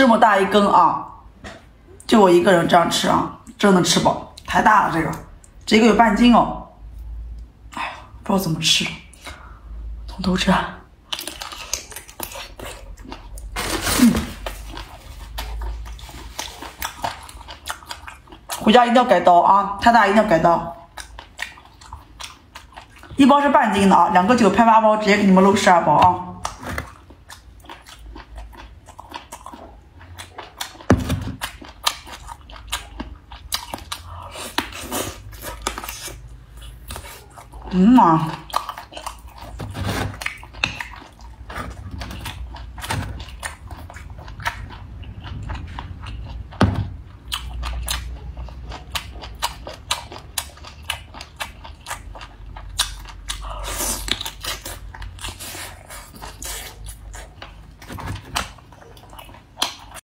这么大一根啊，就我一个人这样吃啊，真的吃饱，太大了这个，这个有半斤哦。哎呀，不知道怎么吃，从头吃。嗯，回家一定要改刀啊，太大一定要改刀。一包是半斤的啊，两个九拍八包，直接给你们搂十二包啊。嗯啊。